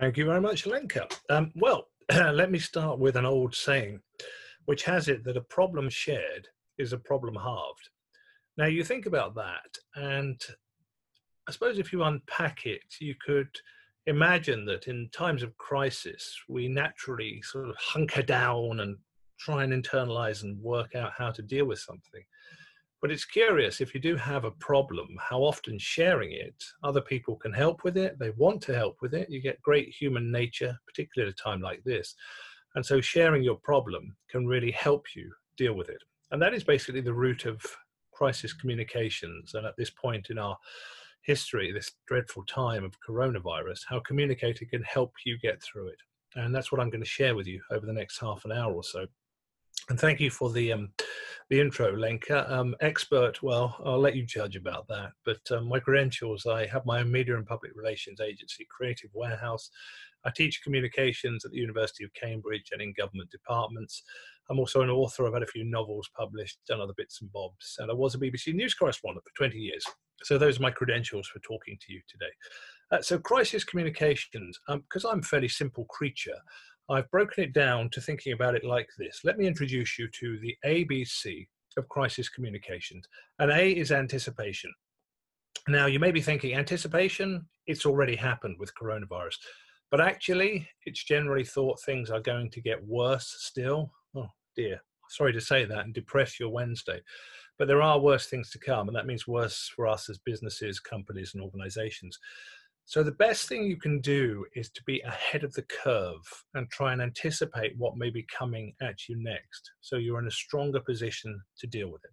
Thank you very much, Lenka. Um, well, let me start with an old saying, which has it that a problem shared is a problem halved. Now, you think about that, and I suppose if you unpack it, you could imagine that in times of crisis, we naturally sort of hunker down and try and internalize and work out how to deal with something. But it's curious if you do have a problem, how often sharing it, other people can help with it. They want to help with it. You get great human nature, particularly at a time like this. And so sharing your problem can really help you deal with it. And that is basically the root of crisis communications. And at this point in our history, this dreadful time of coronavirus, how communicating can help you get through it. And that's what I'm going to share with you over the next half an hour or so. And thank you for the um, the intro, Lenka. Um, expert, well, I'll let you judge about that. But um, my credentials, I have my own media and public relations agency, Creative Warehouse. I teach communications at the University of Cambridge and in government departments. I'm also an author. I've had a few novels published, done other bits and bobs, and I was a BBC News correspondent for 20 years. So those are my credentials for talking to you today. Uh, so crisis communications, because um, I'm a fairly simple creature, I've broken it down to thinking about it like this. Let me introduce you to the ABC of crisis communications. And A is anticipation. Now, you may be thinking, anticipation, it's already happened with coronavirus. But actually, it's generally thought things are going to get worse still. Oh, dear. Sorry to say that and depress your Wednesday. But there are worse things to come, and that means worse for us as businesses, companies, and organizations. So the best thing you can do is to be ahead of the curve and try and anticipate what may be coming at you next. So you're in a stronger position to deal with it.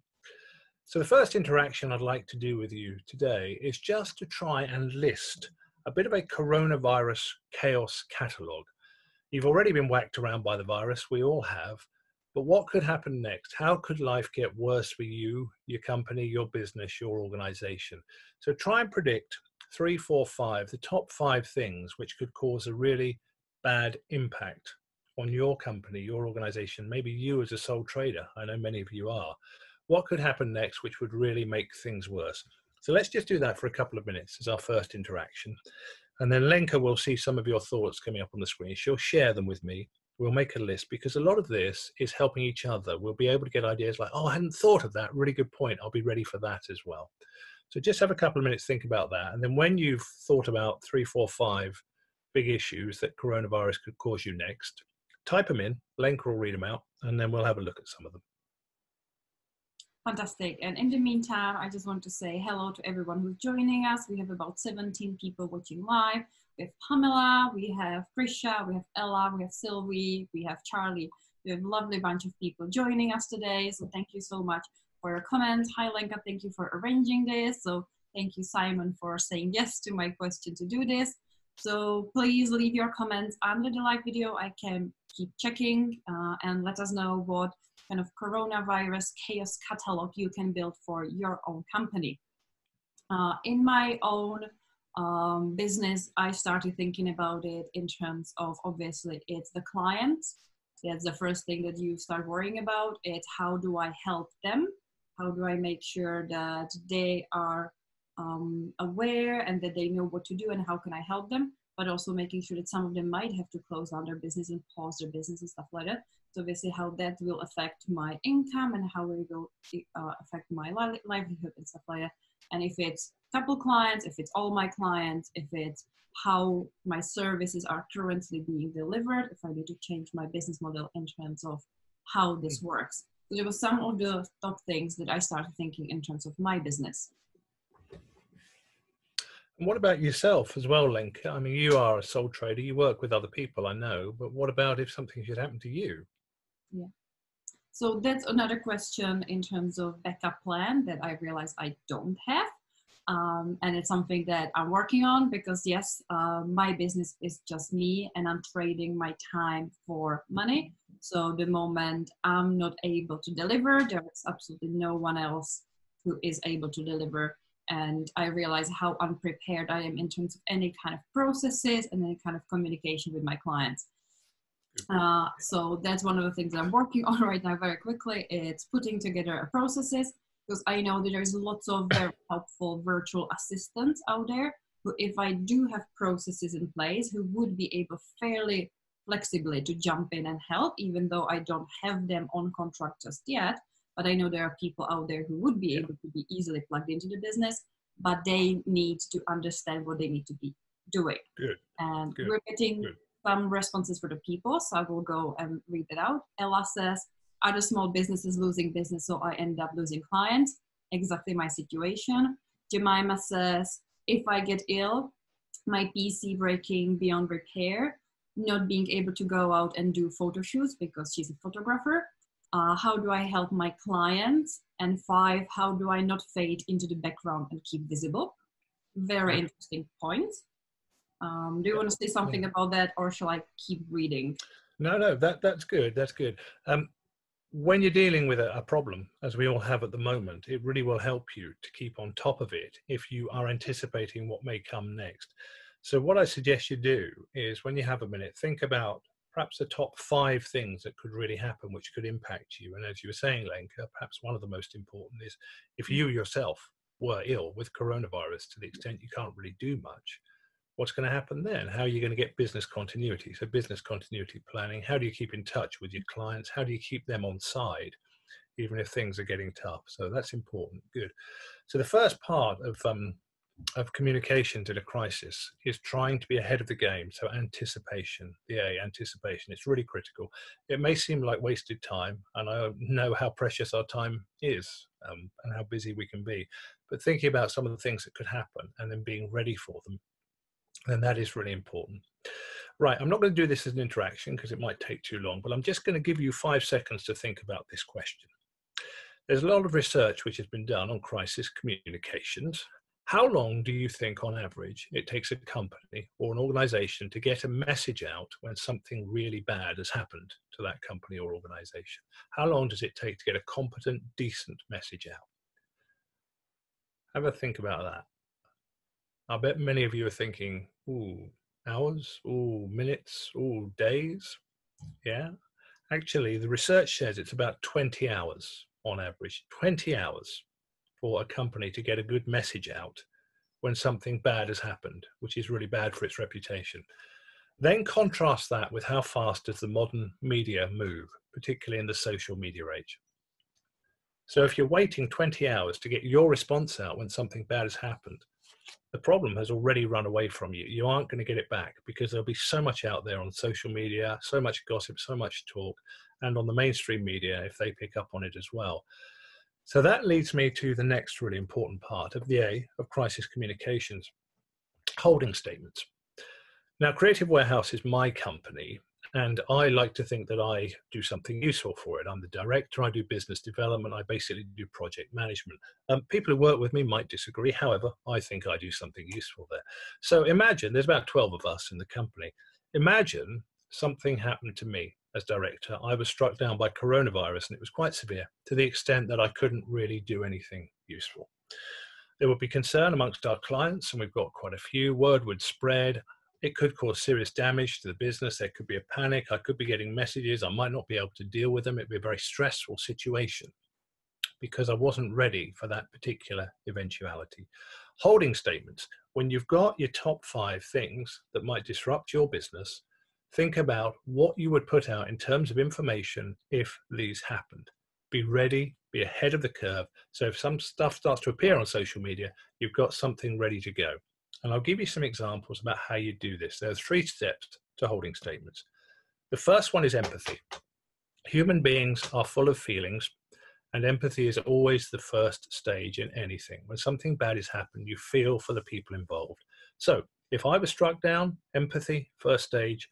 So the first interaction I'd like to do with you today is just to try and list a bit of a coronavirus chaos catalog. You've already been whacked around by the virus, we all have. But what could happen next? How could life get worse for you, your company, your business, your organization? So try and predict three, four, five, the top five things which could cause a really bad impact on your company, your organization, maybe you as a sole trader. I know many of you are. What could happen next which would really make things worse? So let's just do that for a couple of minutes as our first interaction. And then Lenka will see some of your thoughts coming up on the screen. She'll share them with me. We'll make a list because a lot of this is helping each other. We'll be able to get ideas like, oh, I hadn't thought of that. Really good point. I'll be ready for that as well. So just have a couple of minutes, think about that. And then when you've thought about three, four, five big issues that coronavirus could cause you next, type them in, Lenka will read them out, and then we'll have a look at some of them. Fantastic. And in the meantime, I just want to say hello to everyone who's joining us. We have about 17 people watching live. We have Pamela, we have Krisha, we have Ella, we have Sylvie, we have Charlie. We have a lovely bunch of people joining us today. So thank you so much for your comments. Hi, Lenka, thank you for arranging this. So thank you, Simon, for saying yes to my question to do this. So please leave your comments under the live video. I can keep checking uh, and let us know what kind of coronavirus chaos catalog you can build for your own company. Uh, in my own um, business, I started thinking about it in terms of obviously it's the client. That's the first thing that you start worrying about. It's how do I help them how do I make sure that they are um, aware and that they know what to do and how can I help them? But also making sure that some of them might have to close down their business and pause their business and stuff like that. So obviously how that will affect my income and how it will uh, affect my li- livelihood and stuff like that. And if it's a couple clients, if it's all my clients, if it's how my services are currently being delivered, if I need to change my business model in terms of how this works there were some of the top things that I started thinking in terms of my business. And what about yourself as well, Lenka? I mean, you are a sole trader, you work with other people, I know, but what about if something should happen to you? Yeah. So that's another question in terms of backup plan that I realize I don't have. Um, and it's something that I'm working on because yes, uh, my business is just me and I'm trading my time for money. So the moment I'm not able to deliver, there's absolutely no one else who is able to deliver. And I realize how unprepared I am in terms of any kind of processes and any kind of communication with my clients. Uh, so that's one of the things I'm working on right now very quickly. It's putting together processes because I know that there's lots of very helpful virtual assistants out there. who, if I do have processes in place, who would be able fairly flexibly to jump in and help, even though I don't have them on contract just yet. But I know there are people out there who would be able to be easily plugged into the business, but they need to understand what they need to be doing. Good. And Good. we're getting Good. some responses for the people, so I will go and read it out. Ella says, other small businesses losing business, so I end up losing clients. Exactly my situation. Jemima says, if I get ill, my PC breaking beyond repair, not being able to go out and do photo shoots because she's a photographer. Uh, how do I help my clients? And five, how do I not fade into the background and keep visible? Very interesting point. Um, do you want to say something about that, or shall I keep reading? No, no, that that's good. That's good. Um, when you're dealing with a, a, problem, as we all have at the moment, it really will help you to keep on top of it if you are anticipating what may come next. So, what I suggest you do is when you have a minute, think about perhaps the top five things that could really happen which could impact you. And as you were saying, Lenka, perhaps one of the most important is if you mm. yourself were ill with coronavirus to the extent you can't really do much, what's going to happen then? How are you going to get business continuity? So, business continuity planning. How do you keep in touch with your clients? How do you keep them on side, even if things are getting tough? So, that's important. Good. So, the first part of um, of communication in a crisis is trying to be ahead of the game. So, anticipation, the A, anticipation, it's really critical. It may seem like wasted time, and I know how precious our time is um, and how busy we can be. But thinking about some of the things that could happen and then being ready for them and that is really important. Right, I'm not going to do this as an interaction because it might take too long, but I'm just going to give you five seconds to think about this question. There's a lot of research which has been done on crisis communications. How long do you think, on average, it takes a company or an organization to get a message out when something really bad has happened to that company or organization? How long does it take to get a competent, decent message out? Have a think about that. I bet many of you are thinking, ooh, hours, ooh, minutes, ooh, days. Yeah. Actually, the research says it's about 20 hours on average, 20 hours for a company to get a good message out when something bad has happened, which is really bad for its reputation. Then contrast that with how fast does the modern media move, particularly in the social media age. So if you're waiting 20 hours to get your response out when something bad has happened, the problem has already run away from you. You aren't going to get it back because there'll be so much out there on social media, so much gossip, so much talk, and on the mainstream media if they pick up on it as well. So that leads me to the next really important part of the A of crisis communications holding statements. Now, Creative Warehouse is my company, and I like to think that I do something useful for it. I'm the director, I do business development, I basically do project management. Um, people who work with me might disagree, however, I think I do something useful there. So imagine there's about 12 of us in the company. Imagine something happened to me as director. I was struck down by coronavirus and it was quite severe to the extent that I couldn't really do anything useful. There would be concern amongst our clients, and we've got quite a few. Word would spread it could cause serious damage to the business. There could be a panic. I could be getting messages. I might not be able to deal with them. It'd be a very stressful situation because I wasn't ready for that particular eventuality. Holding statements. When you've got your top five things that might disrupt your business, think about what you would put out in terms of information if these happened. Be ready, be ahead of the curve. So if some stuff starts to appear on social media, you've got something ready to go. And I'll give you some examples about how you do this. There are three steps to holding statements. The first one is empathy. Human beings are full of feelings, and empathy is always the first stage in anything. When something bad has happened, you feel for the people involved. So, if I was struck down, empathy, first stage,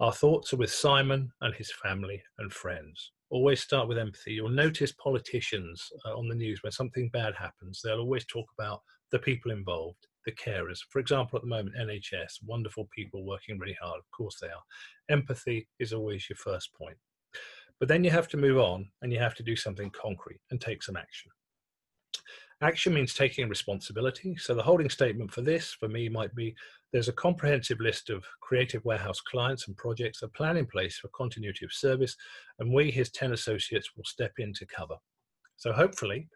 our thoughts are with Simon and his family and friends. Always start with empathy. You'll notice politicians uh, on the news when something bad happens, they'll always talk about the people involved the carers. For example, at the moment, NHS, wonderful people working really hard. Of course they are. Empathy is always your first point. But then you have to move on and you have to do something concrete and take some action. Action means taking responsibility. So the holding statement for this, for me, might be there's a comprehensive list of creative warehouse clients and projects, a plan in place for continuity of service, and we, his 10 associates, will step in to cover. So hopefully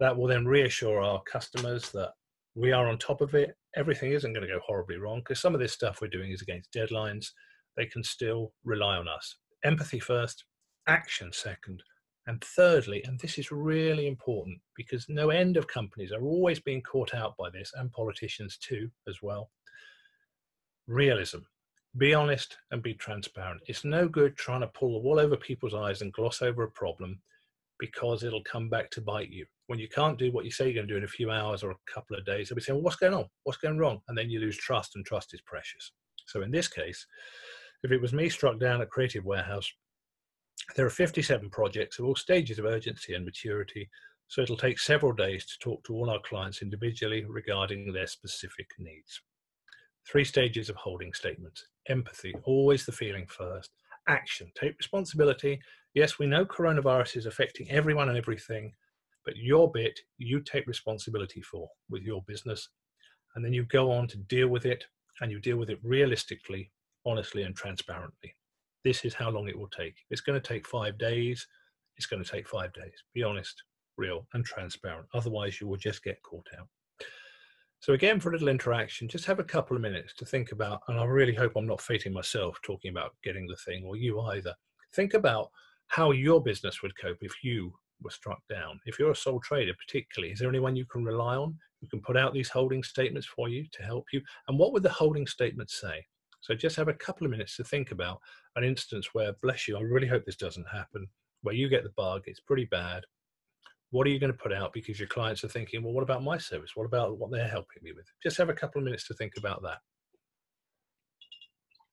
that will then reassure our customers that we are on top of it everything isn't going to go horribly wrong because some of this stuff we're doing is against deadlines. They can still rely on us. Empathy first, action second, and thirdly, and this is really important because no end of companies are always being caught out by this, and politicians too, as well. Realism. Be honest and be transparent. It's no good trying to pull the wool over people's eyes and gloss over a problem because it'll come back to bite you. When you can't do what you say you're going to do in a few hours or a couple of days, they'll be saying, well, What's going on? What's going wrong? And then you lose trust, and trust is precious. So in this case, if it was me struck down at Creative Warehouse, there are 57 projects of all stages of urgency and maturity, so it'll take several days to talk to all our clients individually regarding their specific needs. Three stages of holding statements empathy, always the feeling first. Action, take responsibility. Yes, we know coronavirus is affecting everyone and everything, but your bit you take responsibility for with your business. And then you go on to deal with it and you deal with it realistically, honestly, and transparently this is how long it will take. It's going to take five days. It's going to take five days. Be honest, real, and transparent. Otherwise, you will just get caught out. So, again, for a little interaction, just have a couple of minutes to think about, and I really hope I'm not fating myself talking about getting the thing, or you either. Think about how your business would cope if you were struck down. If you're a sole trader, particularly, is there anyone you can rely on who can put out these holding statements for you to help you? And what would the holding statements say? So just have a couple of minutes to think about an instance where, bless you, I really hope this doesn't happen, where you get the bug, it's pretty bad. What are you going to put out because your clients are thinking, well, what about my service? What about what they're helping me with? Just have a couple of minutes to think about that.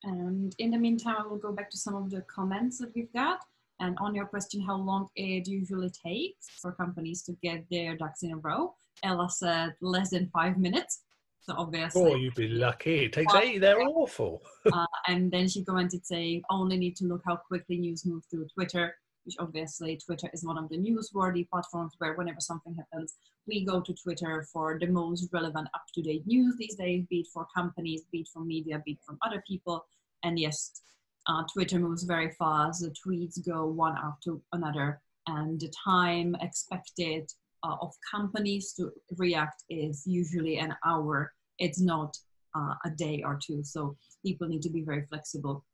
And in the meantime, I will go back to some of the comments that we've got. And on your question, how long it usually takes for companies to get their ducks in a row, Ella said less than five minutes. So obviously, oh, you'd be lucky. It takes eight. They're awful. uh, and then she commented saying, only need to look how quickly news move through Twitter, which obviously Twitter is one of the newsworthy platforms where whenever something happens, we go to Twitter for the most relevant, up-to-date news these days, be it for companies, be it from media, be it from other people. And yes, uh, Twitter moves very fast. The tweets go one after another, and the time expected uh, of companies to react is usually an hour it's not uh, a day or two. So people need to be very flexible.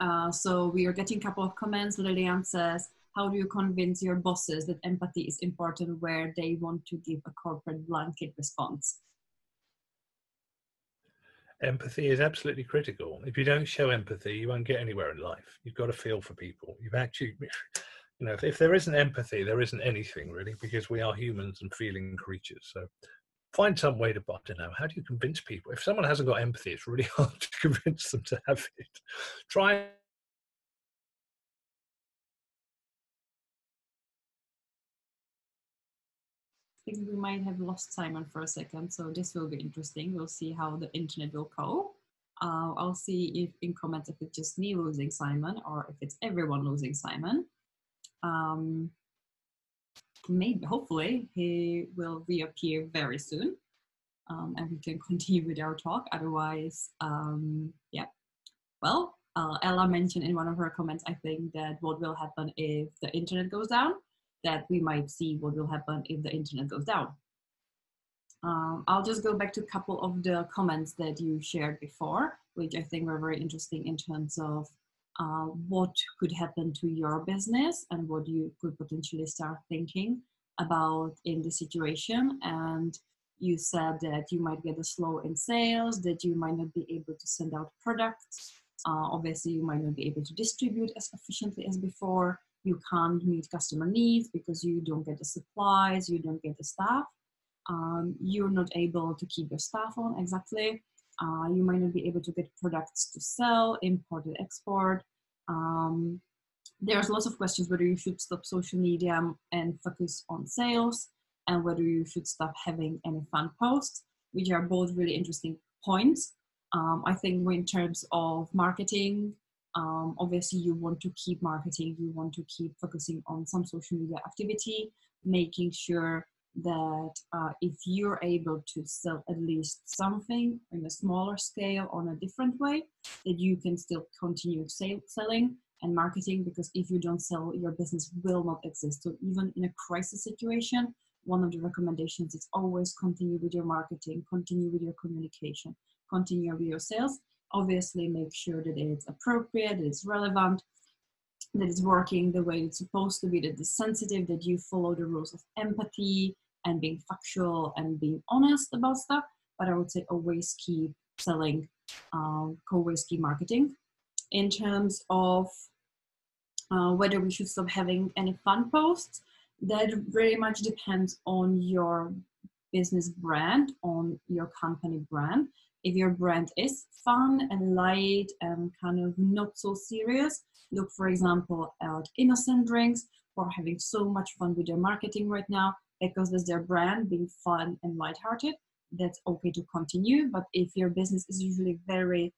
Uh, so we are getting a couple of comments. Lillian says, how do you convince your bosses that empathy is important where they want to give a corporate blanket response? Empathy is absolutely critical. If you don't show empathy, you won't get anywhere in life. You've got to feel for people. You've actually, you know, if, if there isn't empathy, there isn't anything really, because we are humans and feeling creatures. So find some way to, I don't how do you convince people? If someone hasn't got empathy, it's really hard to convince them to have it. Try think we might have lost Simon for a second, so this will be interesting. We'll see how the internet will go. Uh, I'll see if in comments if it's just me losing Simon or if it's everyone losing Simon. Um, maybe, hopefully, he will reappear very soon. Um, and we can continue with our talk. Otherwise, um, yeah. Well, uh, Ella mentioned in one of her comments, I think, that what will happen if the internet goes down, that we might see what will happen if the internet goes down. Um, I'll just go back to a couple of the comments that you shared before, which I think were very interesting in terms of uh, what could happen to your business and what you could potentially start thinking about in the situation. And you said that you might get a slow in sales, that you might not be able to send out products. Uh, obviously, you might not be able to distribute as efficiently as before. You can't meet customer needs because you don't get the supplies, you don't get the staff. Um, you're not able to keep your staff on exactly. Uh, you might not be able to get products to sell, import and export. Um, there's lots of questions whether you should stop social media and focus on sales and whether you should stop having any fun posts, which are both really interesting points. Um, I think in terms of marketing, um, obviously you want to keep marketing, you want to keep focusing on some social media activity, making sure that uh, if you're able to sell at least something in a smaller scale on a different way, that you can still continue sale, selling and marketing because if you don't sell, your business will not exist. So even in a crisis situation, one of the recommendations is always continue with your marketing, continue with your communication, continue with your sales. Obviously, make sure that it's appropriate, that it's relevant, that it's working the way it's supposed to be, that it's sensitive, that you follow the rules of empathy and being factual and being honest about stuff. But I would say always keep selling, um, always keep marketing. In terms of uh, whether we should stop having any fun posts, that very much depends on your business brand, on your company brand. If your brand is fun and light and kind of not so serious, look, for example, at Innocent Drinks for having so much fun with their marketing right now because that's their brand being fun and lighthearted. That's okay to continue. But if your business is usually very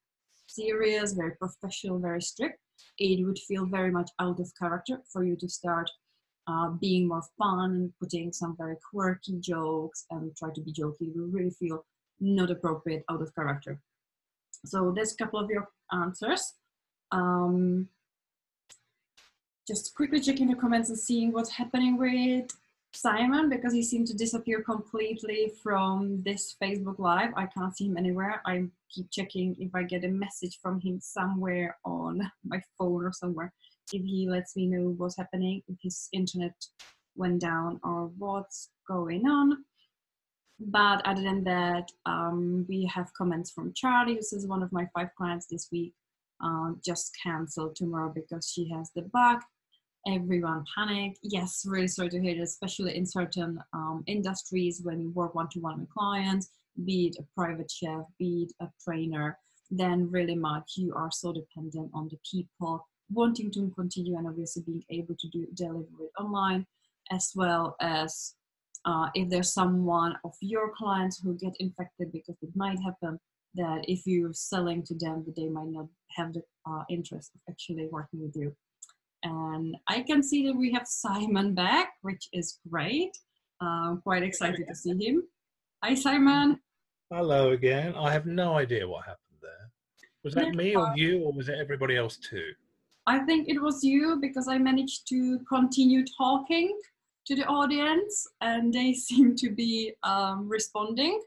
serious, very professional, very strict, it would feel very much out of character for you to start uh, being more fun and putting some very quirky jokes and try to be jokey will really feel not appropriate out of character. So there's a couple of your answers. Um, just quickly checking the comments and seeing what's happening with Simon because he seemed to disappear completely from this Facebook Live. I can't see him anywhere. I keep checking if I get a message from him somewhere on my phone or somewhere if he lets me know what's happening, if his internet went down or what's going on. But other than that, um, we have comments from Charlie, who says one of my five clients this week uh, just canceled tomorrow because she has the bug. Everyone panicked. Yes, really sorry to hear it, especially in certain um, industries when you work one to one with clients, be it a private chef, be it a trainer, then really much you are so dependent on the people wanting to continue and obviously being able to do deliver it online as well as uh, if there's someone of your clients who get infected because it might happen that if you're selling to them that they might not have the uh, interest of actually working with you. And i can see that we have simon back which is great. I'm quite excited to see him. Hi simon. Hello again. I have no idea what happened there. Was that me or you or was it everybody else too? I think it was you because I managed to continue talking to the audience and they seem to be um, responding.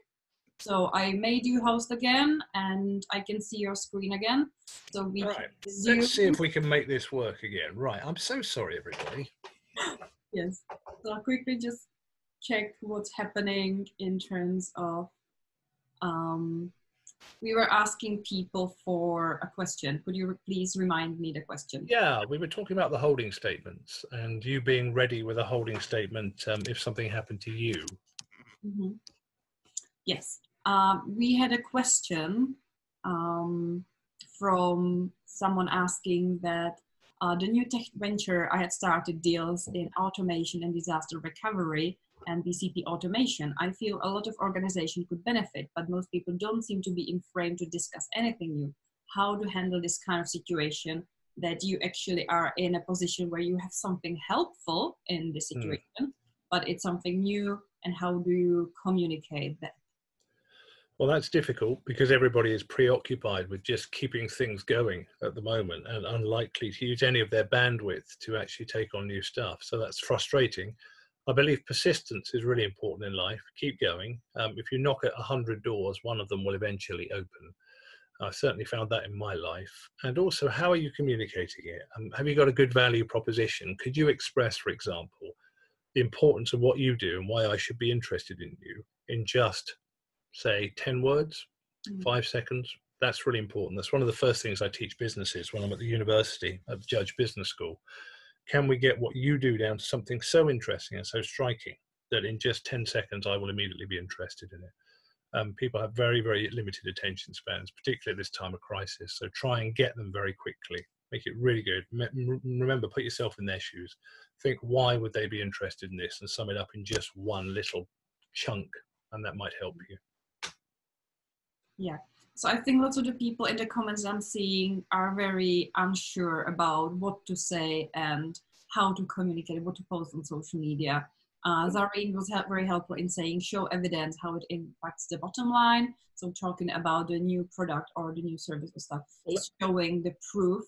So I made you host again and I can see your screen again. So we right. Let's see if we can make this work again. Right. I'm so sorry, everybody. yes. So I'll quickly just check what's happening in terms of um, we were asking people for a question. Could you please remind me the question? Yeah, we were talking about the holding statements and you being ready with a holding statement um, if something happened to you. Mm-hmm. Yes, um, we had a question um, from someone asking that uh, the new tech venture I had started deals in automation and disaster recovery and BCP automation, I feel a lot of organization could benefit, but most people don't seem to be in frame to discuss anything new. How to handle this kind of situation that you actually are in a position where you have something helpful in the hmm. situation, mm. but it's something new, and how do you communicate that? Well, that's difficult because everybody is preoccupied with just keeping things going at the moment and unlikely to use any of their bandwidth to actually take on new stuff. So that's frustrating. I believe persistence is really important in life. Keep going. Um, if you knock at 100 doors, one of them will eventually open. I've certainly found that in my life. And also, how are you communicating it? Um, have you got a good value proposition? Could you express, for example, the importance of what you do and why I should be interested in you in just, say, 10 words, mm. five seconds? That's really important. That's one of the first things I teach businesses when I'm at the university at the Judge Business School can we get what you do down to something so interesting and so striking that in just 10 seconds I will immediately be interested in it? Um, people have very, very limited attention spans, particularly at this time of crisis. So try and get them very quickly. Make it really good. Remember, put yourself in their shoes. Think, why would they be interested in this? And sum it up in just one little chunk, and that might help you. Yeah, so I think lots of the people in the comments I'm seeing are very unsure about what to say and how to communicate, what to post on social media. Uh, Zareen was very helpful in saying show evidence how it impacts the bottom line. So talking about the new product or the new service or stuff, showing the proof.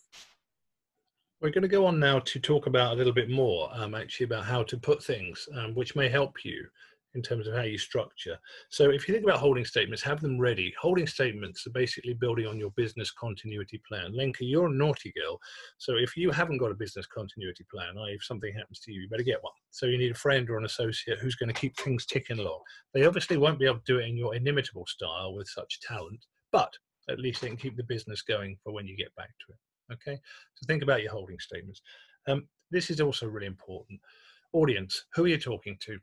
we're going to go on now to talk about a little bit more, um, actually, about how to put things, um, which may help you in terms of how you structure. So if you think about holding statements, have them ready. Holding statements are basically building on your business continuity plan. Lenka, you're a naughty girl. So if you haven't got a business continuity plan, if something happens to you, you better get one. So you need a friend or an associate who's going to keep things ticking along. They obviously won't be able to do it in your inimitable style with such talent, but at least they can keep the business going for when you get back to it. Okay, so think about your holding statements. Um, this is also really important. Audience, who are you talking to?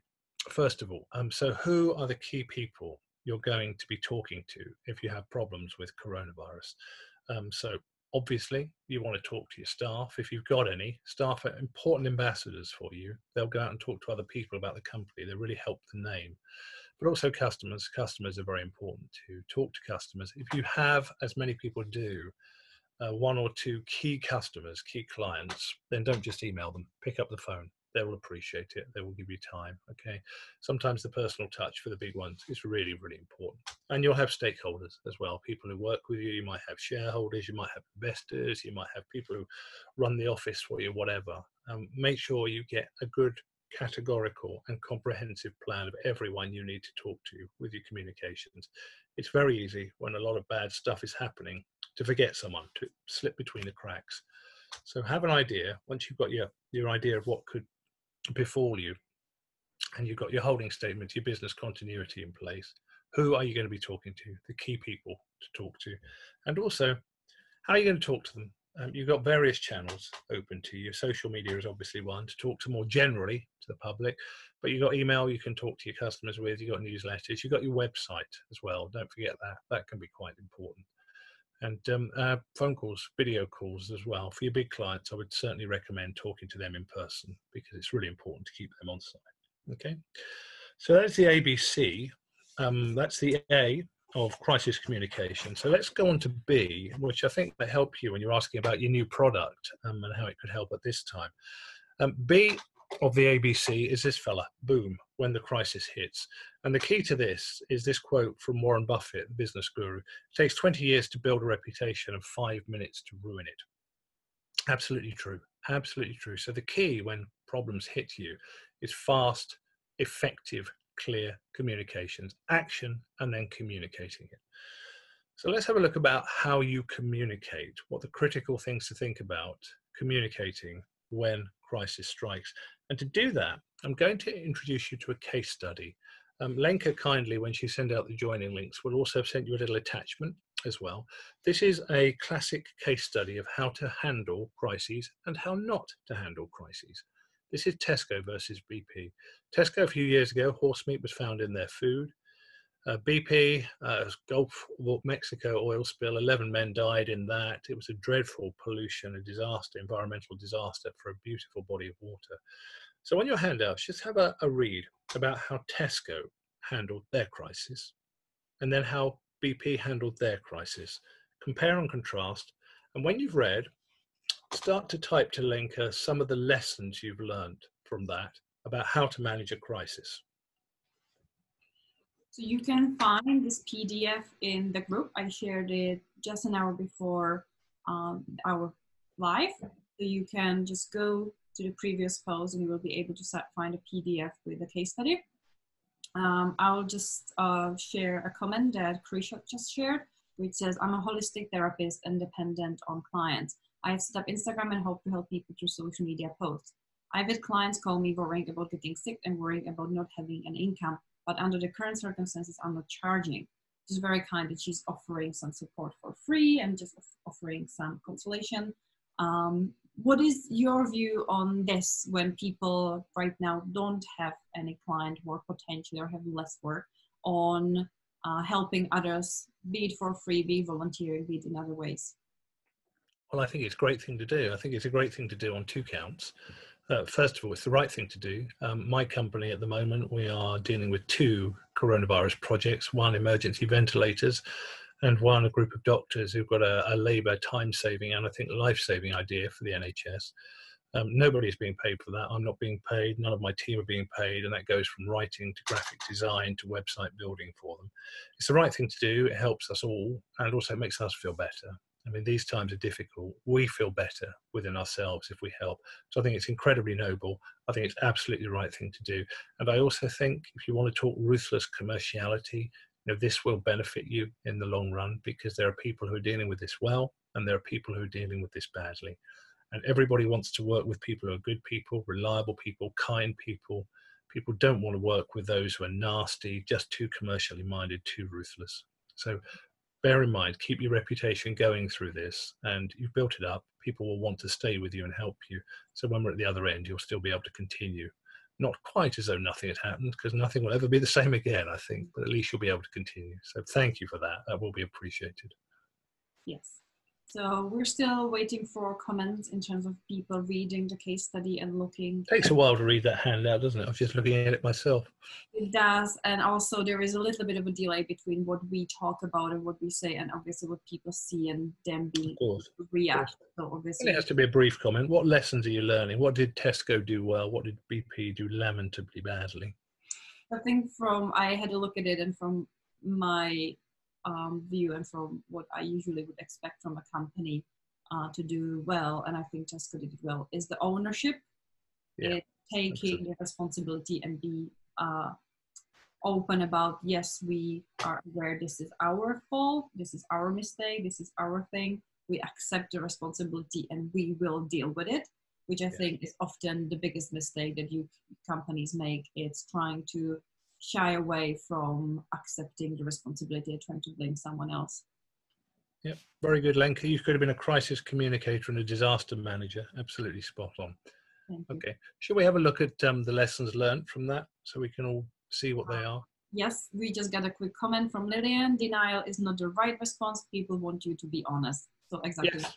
First of all, um, so who are the key people you're going to be talking to if you have problems with coronavirus? Um, so obviously you want to talk to your staff. If you've got any staff are important ambassadors for you. They'll go out and talk to other people about the company. They really help the name. But also customers. Customers are very important to talk to customers. If you have as many people do uh, one or two key customers key clients then don't just email them. Pick up the phone they will appreciate it. They will give you time. Okay. Sometimes the personal touch for the big ones is really, really important. And you'll have stakeholders as well, people who work with you. You might have shareholders, you might have investors, you might have people who run the office for you, whatever. Um, make sure you get a good categorical and comprehensive plan of everyone you need to talk to with your communications. It's very easy when a lot of bad stuff is happening to forget someone, to slip between the cracks. So have an idea once you've got your your idea of what could befall you and you've got your holding statement, your business continuity in place, who are you going to be talking to, the key people to talk to, and also how are you going to talk to them? Um, you've got various channels open to you. Social media is obviously one to talk to more generally to the public, but you've got email you can talk to your customers with, you've got newsletters, you've got your website as well. Don't forget that. That can be quite important and um, uh, phone calls, video calls as well. For your big clients, I would certainly recommend talking to them in person because it's really important to keep them on site. Okay, so that's the ABC. Um, that's the A of crisis communication. So let's go on to B, which I think may help you when you're asking about your new product um, and how it could help at this time. Um, B of the ABC is this fella, boom, when the crisis hits. And the key to this is this quote from Warren Buffett, the business guru it takes 20 years to build a reputation and five minutes to ruin it. Absolutely true. Absolutely true. So the key when problems hit you is fast, effective, clear communications, action, and then communicating it. So let's have a look about how you communicate, what the critical things to think about communicating when crisis strikes. And to do that, I'm going to introduce you to a case study. Um, Lenka kindly, when she sends out the joining links, will also send you a little attachment as well. This is a classic case study of how to handle crises and how not to handle crises. This is Tesco versus BP. Tesco a few years ago, horse meat was found in their food. Uh, BP, uh, Gulf of Mexico oil spill, 11 men died in that. It was a dreadful pollution, a disaster, environmental disaster for a beautiful body of water. So on your handouts, just have a, a read about how Tesco handled their crisis and then how BP handled their crisis. Compare and contrast. And when you've read, start to type to Lenka some of the lessons you've learned from that about how to manage a crisis. So you can find this PDF in the group. I shared it just an hour before um, our live. So you can just go to the previous post and you will be able to find a PDF with the case study. Um, I will just uh, share a comment that Krisha just shared, which says, I'm a holistic therapist and dependent on clients. I set up Instagram and hope to help people through social media posts. I've had clients call me worrying about getting sick and worrying about not having an income, but under the current circumstances, I'm not charging. It's very kind that she's offering some support for free and just offering some consolation. Um, what is your view on this when people right now don't have any client work potentially or have less work on uh, helping others, be it for free, be volunteering, be it in other ways? Well, I think it's a great thing to do. I think it's a great thing to do on two counts. Uh, first of all, it's the right thing to do. Um, my company at the moment, we are dealing with two coronavirus projects one emergency ventilators and one a group of doctors who've got a, a labour time saving and I think life saving idea for the NHS. Um, nobody is being paid for that. I'm not being paid. None of my team are being paid, and that goes from writing to graphic design to website building for them. It's the right thing to do. It helps us all, and also makes us feel better. I mean, these times are difficult. We feel better within ourselves if we help. So I think it's incredibly noble. I think it's absolutely the right thing to do. And I also think if you want to talk ruthless commerciality, you know, this will benefit you in the long run because there are people who are dealing with this well and there are people who are dealing with this badly. And everybody wants to work with people who are good people, reliable people, kind people. People don't want to work with those who are nasty, just too commercially minded, too ruthless. So bear in mind, keep your reputation going through this, and you've built it up. People will want to stay with you and help you. So when we're at the other end, you'll still be able to continue. Not quite as though nothing had happened, because nothing will ever be the same again, I think, but at least you'll be able to continue. So thank you for that. That will be appreciated. Yes. So we're still waiting for comments in terms of people reading the case study and looking. It takes a while to read that handout, doesn't it? I'm just looking at it myself. It does, and also there is a little bit of a delay between what we talk about and what we say, and obviously what people see and them being react. So obviously, and it has to be a brief comment. What lessons are you learning? What did Tesco do well? What did BP do lamentably badly? I think from I had a look at it, and from my um, view and from what I usually would expect from a company uh, to do well, and I think Tesco did it well, is the ownership, yeah, taking the responsibility and be uh, open about yes, we are aware this is our fault, this is our mistake, this is our thing. We accept the responsibility and we will deal with it, which I yeah. think is often the biggest mistake that you companies make. It's trying to shy away from accepting the responsibility and trying to blame someone else. Yep, very good, Lenka. You could have been a crisis communicator and a disaster manager. Absolutely spot on. Okay, should we have a look at um, the lessons learned from that so we can all see what they are? Yes, we just got a quick comment from Lillian. Denial is not the right response. People want you to be honest. So exactly yes,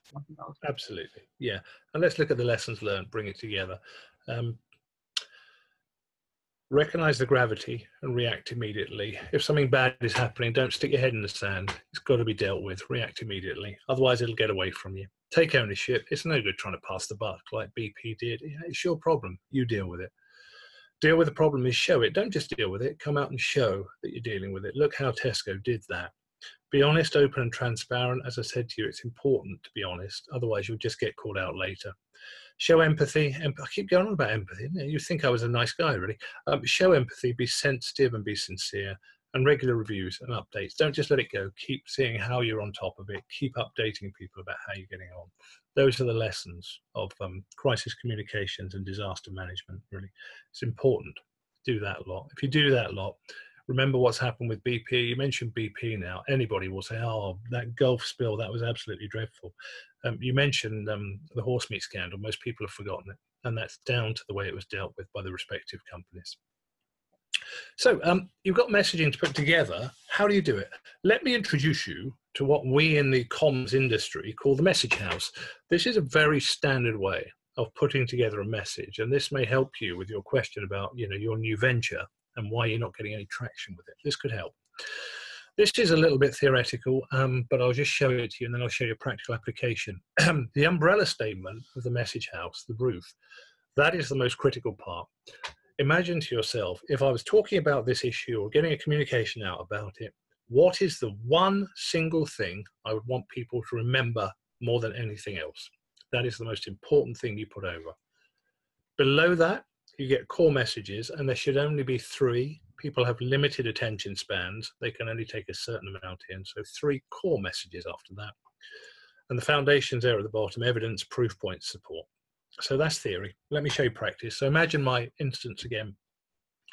Absolutely, yeah. And let's look at the lessons learned, bring it together. Um, recognize the gravity and react immediately. If something bad is happening, don't stick your head in the sand. It's got to be dealt with. React immediately. Otherwise, it'll get away from you. Take ownership. It's no good trying to pass the buck like BP did. It's your problem. You deal with it. Deal with the problem is show it. Don't just deal with it. Come out and show that you're dealing with it. Look how Tesco did that. Be honest, open, and transparent. As I said to you, it's important to be honest. Otherwise, you'll just get called out later show empathy. I keep going on about empathy. You think I was a nice guy, really. Um, show empathy, be sensitive and be sincere, and regular reviews and updates. Don't just let it go. Keep seeing how you're on top of it. Keep updating people about how you're getting on. Those are the lessons of um, crisis communications and disaster management, really. It's important. Do that a lot. If you do that a lot, remember what's happened with BP. You mentioned BP now. Anybody will say, oh, that Gulf spill, that was absolutely dreadful. Um, you mentioned um, the horse meat scandal. Most people have forgotten it. And that's down to the way it was dealt with by the respective companies. So um, you've got messaging to put together. How do you do it? Let me introduce you to what we in the comms industry call the message house. This is a very standard way of putting together a message, and this may help you with your question about you know your new venture and why you're not getting any traction with it. This could help. This is a little bit theoretical, um, but I'll just show it to you and then I'll show you a practical application. the umbrella statement of the message house, the roof, that is the most critical part. Imagine to yourself, if I was talking about this issue or getting a communication out about it, what is the one single thing I would want people to remember more than anything else? That is the most important thing you put over. Below that, you get core messages, and there should only be three. People have limited attention spans, they can only take a certain amount in. So, three core messages after that. And the foundations there at the bottom evidence, proof points, support. So, that's theory. Let me show you practice. So, imagine my instance again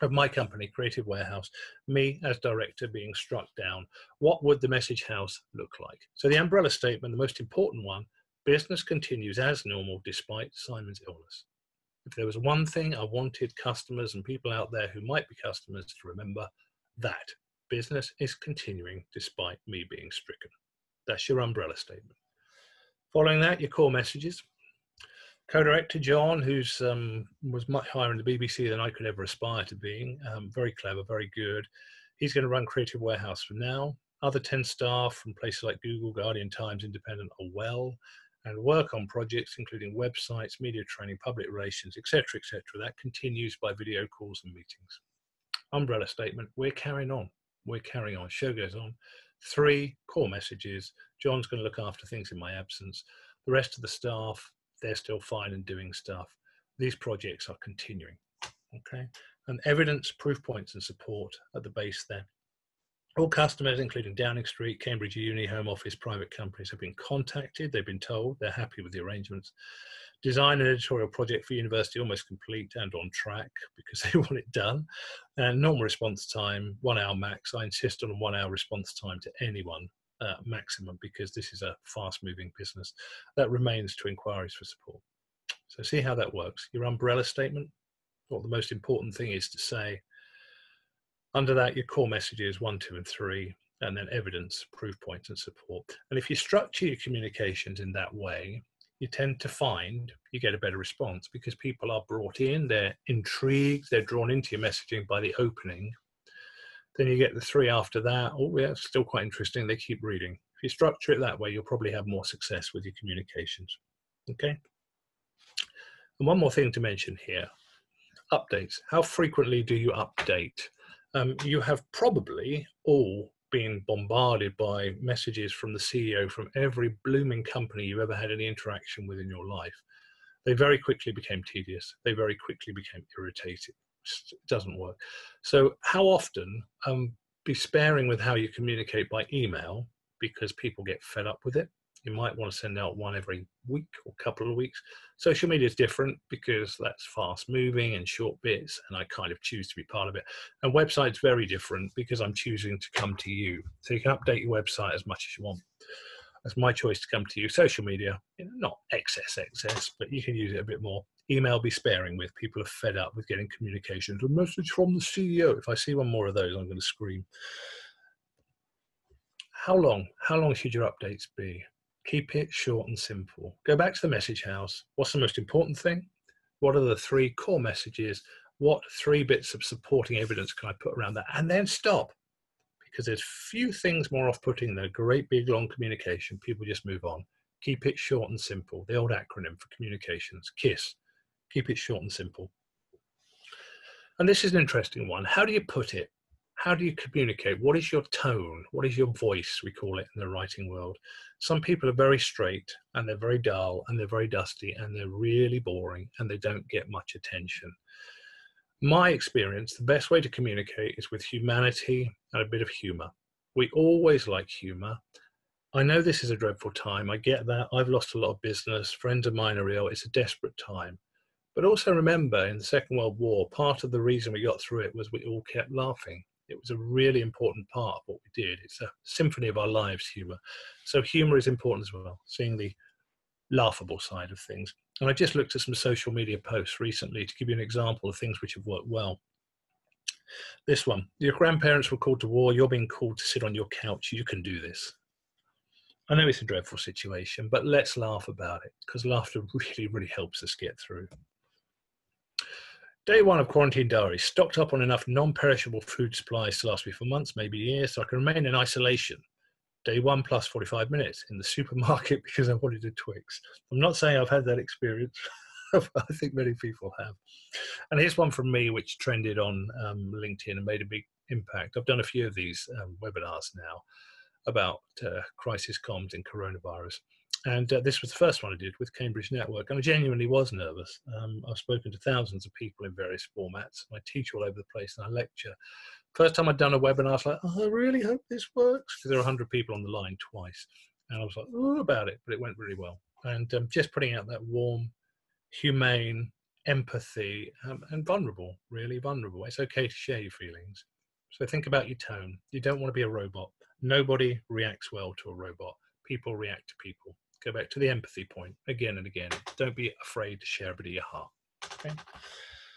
of my company, Creative Warehouse, me as director being struck down. What would the message house look like? So, the umbrella statement, the most important one business continues as normal despite Simon's illness if there was one thing I wanted customers and people out there who might be customers to remember, that business is continuing despite me being stricken. That's your umbrella statement. Following that, your core messages. Co-director John, who's um, was much higher in the BBC than I could ever aspire to being, um, very clever, very good. He's going to run Creative Warehouse from now. Other 10 staff from places like Google, Guardian, Times, Independent are well and work on projects including websites, media training, public relations, etc., etc. That continues by video calls and meetings. Umbrella statement: We're carrying on. We're carrying on. Show goes on. Three core messages. John's going to look after things in my absence. The rest of the staff, they're still fine and doing stuff. These projects are continuing. Okay. And evidence, proof points, and support at the base there. All customers, including Downing Street, Cambridge Uni, Home Office, private companies, have been contacted. They've been told they're happy with the arrangements. Design an editorial project for university almost complete and on track because they want it done. And normal response time, one hour max. I insist on a one hour response time to anyone uh, maximum because this is a fast moving business. That remains to inquiries for support. So see how that works. Your umbrella statement, what the most important thing is to say under that, your core messages one, two, and three, and then evidence, proof points, and support. And if you structure your communications in that way, you tend to find you get a better response because people are brought in, they're intrigued, they're drawn into your messaging by the opening. Then you get the three after that. Oh, yeah, still quite interesting. They keep reading. If you structure it that way, you'll probably have more success with your communications. Okay. And one more thing to mention here updates. How frequently do you update? Um, you have probably all been bombarded by messages from the CEO from every blooming company you've ever had any interaction with in your life. They very quickly became tedious. They very quickly became irritated. It doesn't work. So, how often um, be sparing with how you communicate by email because people get fed up with it you might want to send out one every week or couple of weeks. Social media is different because that's fast moving and short bits, and I kind of choose to be part of it. And website's very different because I'm choosing to come to you. So you can update your website as much as you want. That's my choice to come to you. Social media, not excess excess, but you can use it a bit more. Email be sparing with. People are fed up with getting communications. A message from the CEO. If I see one more of those, I'm going to scream. How long? How long should your updates be? Keep it short and simple. Go back to the message house. What's the most important thing? What are the three core messages? What three bits of supporting evidence can I put around that? And then stop. Because there's few things more off putting than a great big long communication. People just move on. Keep it short and simple. The old acronym for communications KISS. Keep it short and simple. And this is an interesting one. How do you put it? How do you communicate? What is your tone? What is your voice? We call it in the writing world. Some people are very straight and they're very dull and they're very dusty and they're really boring and they don't get much attention. My experience, the best way to communicate is with humanity and a bit of humor. We always like humor. I know this is a dreadful time. I get that. I've lost a lot of business. Friends of mine are ill. It's a desperate time. But also remember, in the Second World War, part of the reason we got through it was we all kept laughing. It was a really important part of what we did. It's a symphony of our lives, humour. So humour is important as well, seeing the laughable side of things. And I just looked at some social media posts recently to give you an example of things which have worked well. This one, your grandparents were called to war, you're being called to sit on your couch, you can do this. I know it's a dreadful situation, but let's laugh about it because laughter really, really helps us get through. Day one of quarantine diary, stocked up on enough non-perishable food supplies to last me for months, maybe years, so I can remain in isolation. Day one plus 45 minutes in the supermarket because I wanted a Twix. I'm not saying I've had that experience. I think many people have. And here's one from me, which trended on um, LinkedIn and made a big impact. I've done a few of these um, webinars now about uh, crisis comms and coronavirus. And uh, this was the first one I did with Cambridge Network, and I genuinely was nervous. Um, I've spoken to thousands of people in various formats. I teach all over the place, and I lecture. First time I'd done a webinar, I was like, oh, I really hope this works, because there are 100 people on the line twice. And I was like, oh, about it, but it went really well. And um, just putting out that warm, humane, empathy, um, and vulnerable, really vulnerable. It's okay to share your feelings. So think about your tone. You don't want to be a robot. Nobody reacts well to a robot. People react to people go back to the empathy point again and again. Don't be afraid to share a bit of your heart. Okay.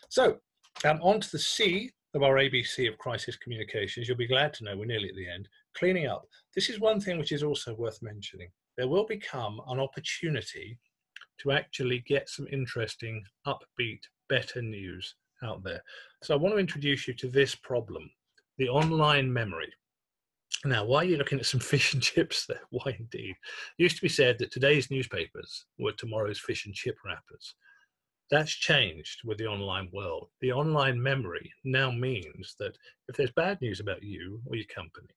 So, um, on to the C of our ABC of crisis communications. You'll be glad to know we're nearly at the end. Cleaning up. This is one thing which is also worth mentioning. There will become an opportunity to actually get some interesting, upbeat, better news out there. So, I want to introduce you to this problem the online memory. Now, why are you looking at some fish and chips there? Why indeed? It used to be said that today's newspapers were tomorrow's fish and chip wrappers. That's changed with the online world. The online memory now means that if there's bad news about you or your company,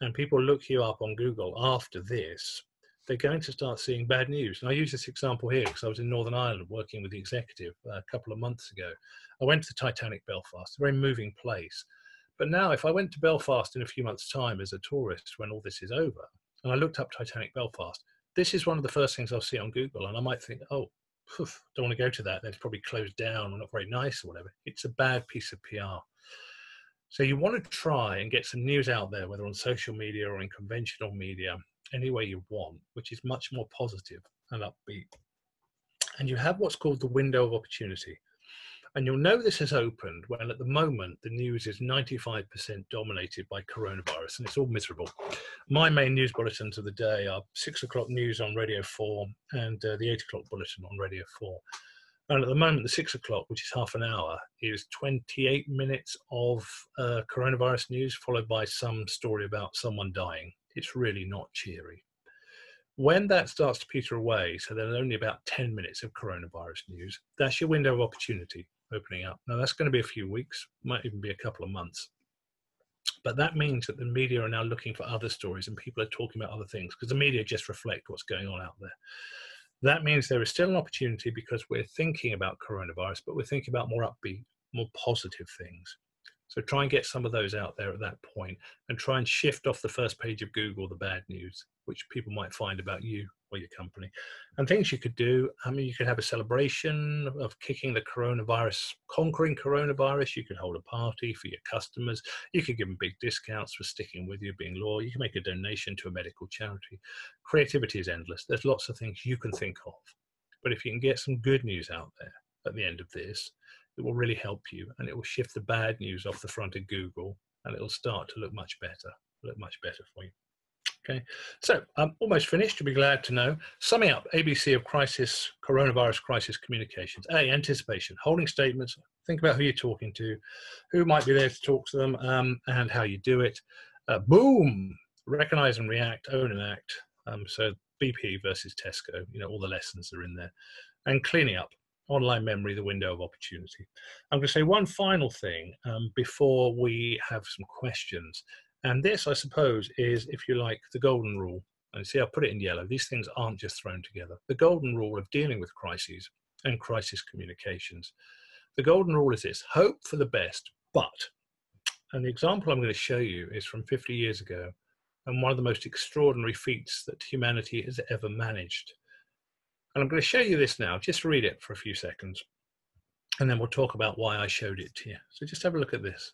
and people look you up on Google after this, they're going to start seeing bad news. And I use this example here because I was in Northern Ireland working with the executive uh, a couple of months ago. I went to the Titanic Belfast, a very moving place. But now, if I went to Belfast in a few months' time as a tourist when all this is over, and I looked up Titanic Belfast, this is one of the first things I'll see on Google, and I might think, oh, don't want to go to that. That's probably closed down or not very nice or whatever. It's a bad piece of PR. So you want to try and get some news out there, whether on social media or in conventional media, any way you want, which is much more positive and upbeat. And you have what's called the window of opportunity. And you'll know this has opened when at the moment the news is 95% dominated by coronavirus and it's all miserable. My main news bulletins of the day are six o'clock news on Radio 4 and uh, the eight o'clock bulletin on Radio 4. And at the moment, the six o'clock, which is half an hour, is 28 minutes of uh, coronavirus news, followed by some story about someone dying. It's really not cheery. When that starts to peter away, so there's only about 10 minutes of coronavirus news, that's your window of opportunity opening up. Now, that's going to be a few weeks, might even be a couple of months. But that means that the media are now looking for other stories and people are talking about other things because the media just reflect what's going on out there. That means there is still an opportunity because we're thinking about coronavirus, but we're thinking about more upbeat, more positive things. So try and get some of those out there at that point and try and shift off the first page of Google the bad news, which people might find about you or your company. And things you could do, I mean, you could have a celebration of kicking the coronavirus, conquering coronavirus. You could hold a party for your customers. You could give them big discounts for sticking with you, being loyal. You can make a donation to a medical charity. Creativity is endless. There's lots of things you can think of. But if you can get some good news out there at the end of this, it will really help you and it will shift the bad news off the front of Google and it'll start to look much better, look much better for you. Okay, so I'm almost finished. You'll be glad to know. Summing up, ABC of crisis, coronavirus crisis communications. A, anticipation, holding statements. Think about who you're talking to, who might be there to talk to them, um, and how you do it. Uh, boom, recognize and react, own and act. Um, so BP versus Tesco, you know, all the lessons are in there. And cleaning up, online memory, the window of opportunity. I'm going to say one final thing um, before we have some questions. And this, I suppose, is, if you like, the golden rule. And see, I put it in yellow. These things aren't just thrown together. The golden rule of dealing with crises and crisis communications. The golden rule is this hope for the best, but, and the example I'm going to show you is from 50 years ago and one of the most extraordinary feats that humanity has ever managed. And I'm going to show you this now. Just read it for a few seconds. And then we'll talk about why I showed it to you. So just have a look at this.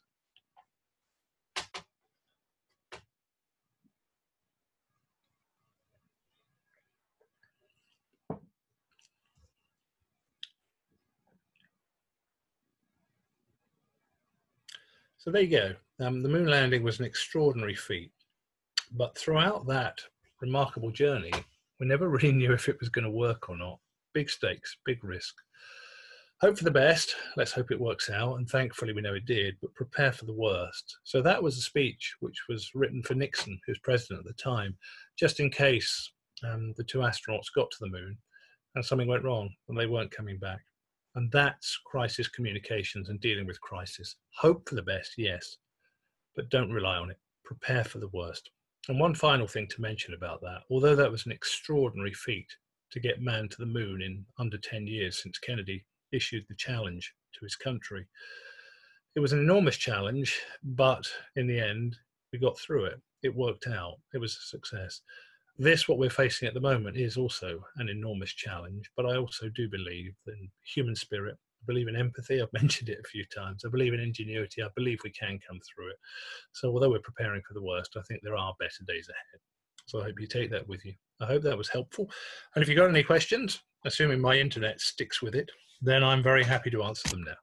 So there you go. Um, the moon landing was an extraordinary feat. But throughout that remarkable journey, we never really knew if it was going to work or not. Big stakes, big risk. Hope for the best. Let's hope it works out. And thankfully, we know it did, but prepare for the worst. So, that was a speech which was written for Nixon, who was president at the time, just in case um, the two astronauts got to the moon and something went wrong and they weren't coming back. And that's crisis communications and dealing with crisis. Hope for the best, yes, but don't rely on it. Prepare for the worst. And one final thing to mention about that, although that was an extraordinary feat to get man to the moon in under 10 years since Kennedy issued the challenge to his country, it was an enormous challenge, but in the end, we got through it. It worked out. It was a success. This, what we're facing at the moment, is also an enormous challenge, but I also do believe in human spirit I believe in empathy. I've mentioned it a few times. I believe in ingenuity. I believe we can come through it. So, although we're preparing for the worst, I think there are better days ahead. So, I hope you take that with you. I hope that was helpful. And if you've got any questions, assuming my internet sticks with it, then I'm very happy to answer them now.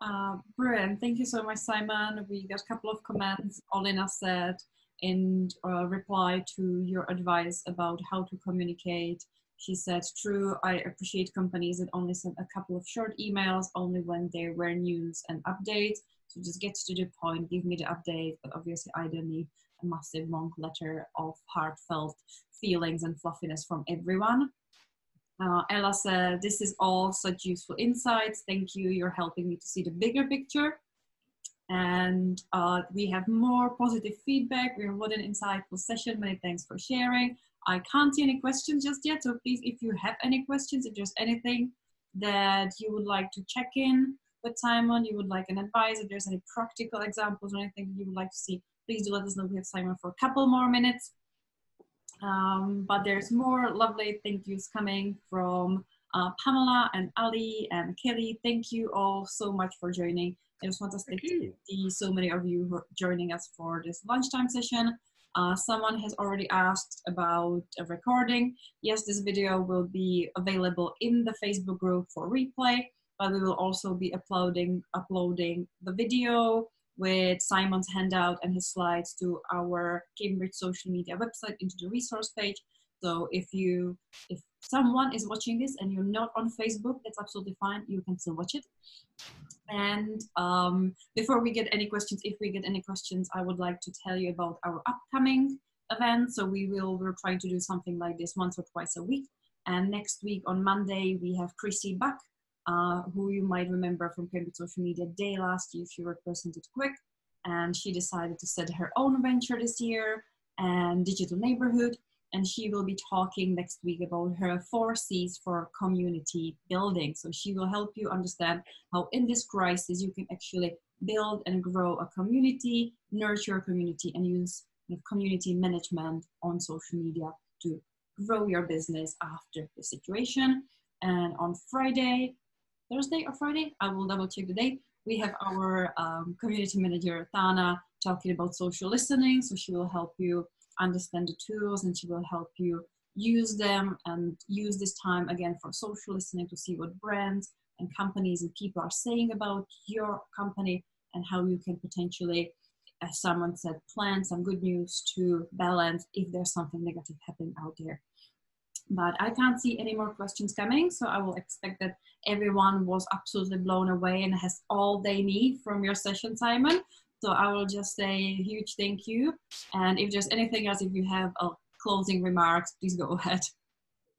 Uh, brilliant. Thank you so much, Simon. We got a couple of comments. Olina said in uh, reply to your advice about how to communicate she said, true, I appreciate companies that only send a couple of short emails only when there were news and updates. So just get to the point, give me the update, but obviously I don't need a massive long letter of heartfelt feelings and fluffiness from everyone. Uh, Ella said, this is all such useful insights. Thank you. You're helping me to see the bigger picture. And uh, we have more positive feedback. We what an insightful session. Many thanks for sharing. I can't see any questions just yet, so please, if you have any questions, if there's anything that you would like to check in with Simon, you would like an advice, if there's any practical examples or anything you would like to see, please do let us know. We have Simon for a couple more minutes. Um, but there's more lovely thank yous coming from uh, Pamela and Ali and Kelly. Thank you all so much for joining. I just want to see so many of you who are joining us for this lunchtime session. Uh, someone has already asked about a recording. Yes, this video will be available in the Facebook group for replay, but we will also be uploading uploading the video with Simon's handout and his slides to our Cambridge social media website into the resource page. So if you if someone is watching this and you're not on Facebook, that's absolutely fine. You can still watch it. And um, before we get any questions, if we get any questions, I would like to tell you about our upcoming event. So we will, we're trying to do something like this once or twice a week. And next week on Monday, we have Chrissy Buck, uh, who you might remember from Cambridge Social Media Day last year. She represented Quick, and she decided to set her own venture this year and Digital Neighborhood and she will be talking next week about her four C's for community building. So she will help you understand how in this crisis you can actually build and grow a community, nurture a community, and use community management on social media to grow your business after the situation. And on Friday, Thursday or Friday, I will double check the date. We have our um, community manager, Tana, talking about social listening. So she will help you understand the tools and she will help you use them and use this time again for social listening to see what brands and companies and people are saying about your company and how you can potentially as someone said plan some good news to balance if there's something negative happening out there. But i can't see any more questions coming so i will expect that everyone was absolutely blown away and has all they need from your session simon so I will just say a huge thank you. And if there's anything else, if you have a closing remarks, please go ahead.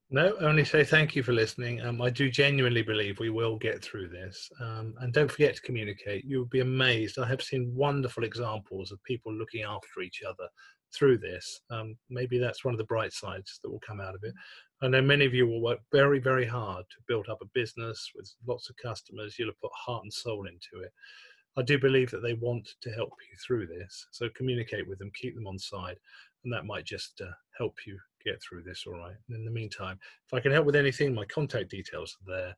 No, only say thank you for listening. Um, I do genuinely believe we will get through this. Um, and don't forget to communicate. You'll be amazed. I have seen wonderful examples of people looking after each other through this. Um, maybe that's one of the bright sides that will come out of it. I know many of you will work very, very hard to build up a business with lots of customers. You'll have put heart and soul into it. I do believe that they want to help you through this. So communicate with them, keep them on side, and that might just uh, help you get through this all right. And in the meantime, if I can help with anything, my contact details are there.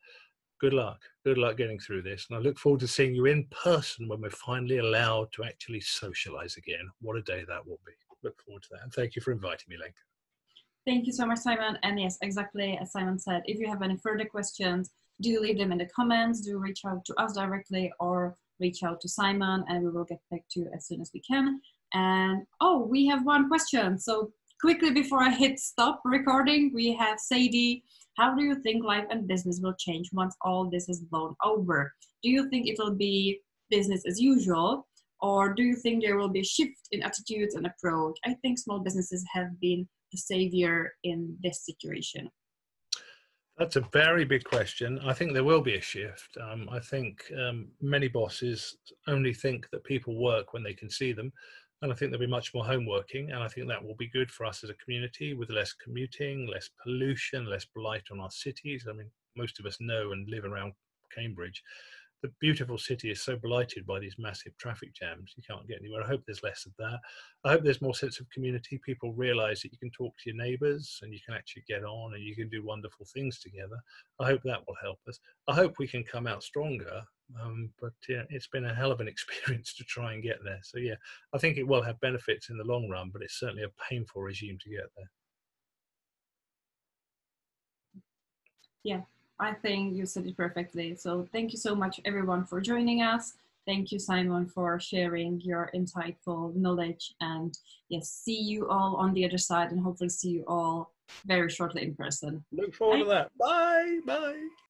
Good luck. Good luck getting through this. And I look forward to seeing you in person when we're finally allowed to actually socialize again. What a day that will be. Look forward to that. And thank you for inviting me, Lenka. Thank you so much, Simon. And yes, exactly as Simon said, if you have any further questions, do leave them in the comments, do reach out to us directly or reach out to Simon and we will get back to you as soon as we can. And oh, we have one question. So quickly before I hit stop recording, we have Sadie. How do you think life and business will change once all this is blown over? Do you think it'll be business as usual? Or do you think there will be a shift in attitudes and approach? I think small businesses have been the savior in this situation. That's a very big question. I think there will be a shift. Um, I think um, many bosses only think that people work when they can see them. And I think there'll be much more home working. And I think that will be good for us as a community with less commuting, less pollution, less blight on our cities. I mean, most of us know and live around Cambridge the beautiful city is so blighted by these massive traffic jams you can't get anywhere. I hope there's less of that. I hope there's more sense of community. People realize that you can talk to your neighbors and you can actually get on and you can do wonderful things together. I hope that will help us. I hope we can come out stronger um, but yeah, it's been a hell of an experience to try and get there. So yeah i think it will have benefits in the long run but it's certainly a painful regime to get there. Yeah I think you said it perfectly. So thank you so much, everyone, for joining us. Thank you, Simon, for sharing your insightful knowledge. And yes, see you all on the other side and hopefully see you all very shortly in person. Look forward Bye. to that. Bye. Bye.